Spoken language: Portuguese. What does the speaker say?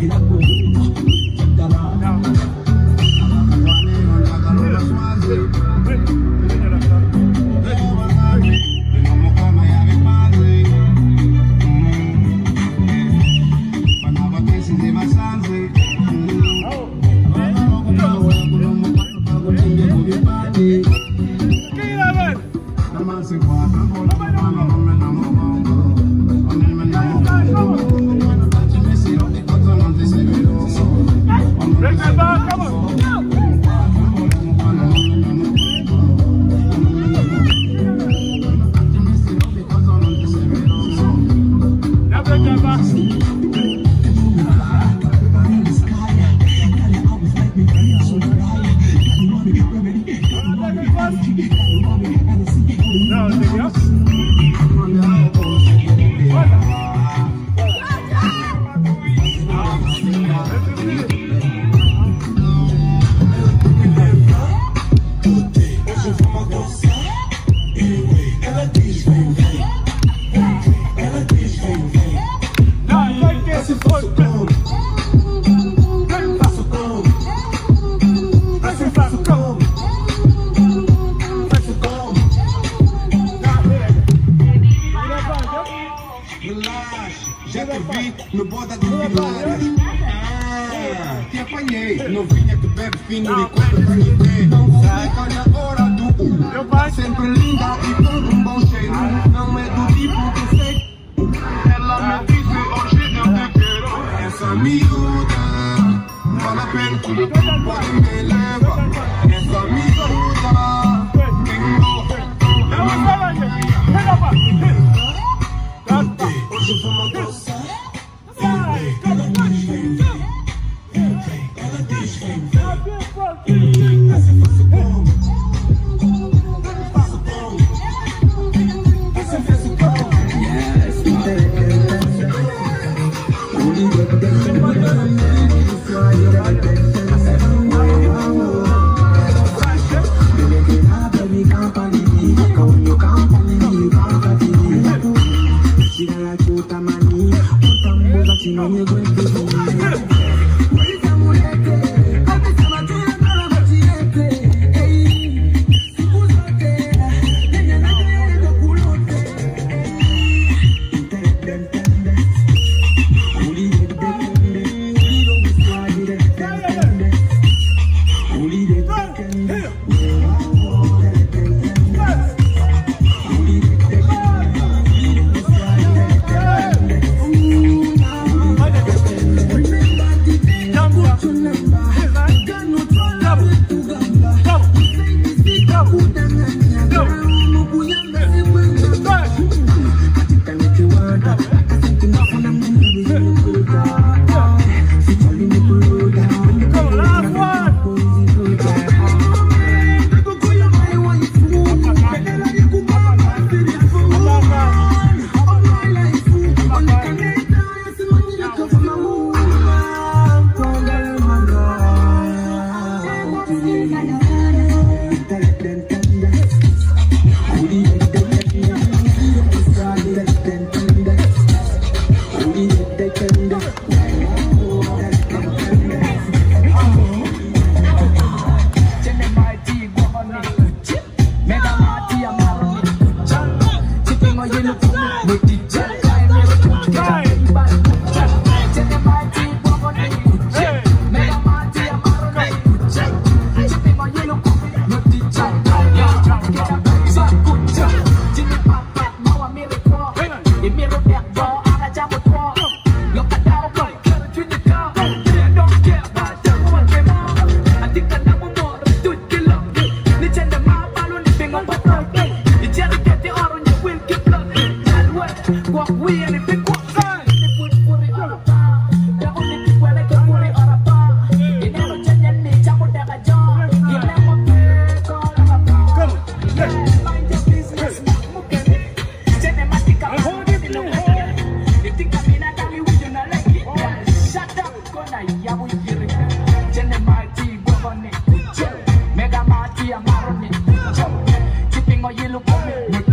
Já te vi no boda do Pilares. Ah, te apanhei. Novinha que bebe fino e compra pra ver. Não sai na hora do U. Sempre linda e com um bom cheiro. Não é do tipo que sei. Ela me disse hoje eu te quero. Essa miúda vale a pena. Ela Hell. Tell Hey.